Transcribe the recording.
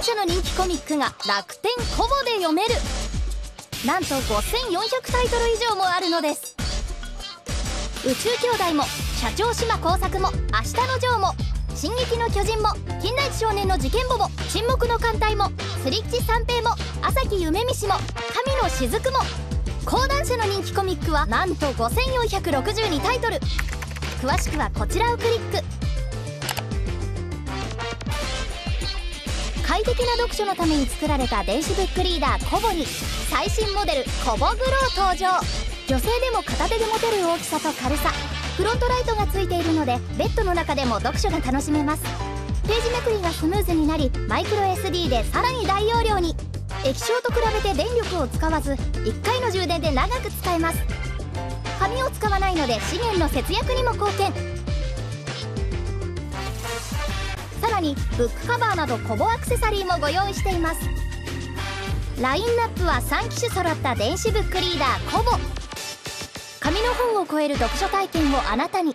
談社の人気コミックが楽天コボで読める。なんと5400タイトル以上もあるのです。宇宙兄弟も社長島工作も明日のジョーも進撃の巨人も金田一少年の事件簿も沈黙の艦隊もスリッチ三平も朝木夢見氏も神の雫も。講談社の人気コミックはなんと5462タイトル。詳しくはこちらをクリック。快適な読書のために作られた電子ブックリーダーコボに最新モデルコボグロー登場。女性でも片手で持てる大きさと軽さ。フロントライトがついているのでベッドの中でも読書が楽しめます。ページめくりがスムーズになりマイクロ SD でさらに大容量に。液晶と比べて電力を使わず1回の充電で長く使えます。紙を使わないので資源の節約にも貢献。さにブックカバーなどコボアクセサリーもご用意しています。ラインナップは3機種揃った電子ブックリーダーコボ紙の本を超える読書体験をあなたに。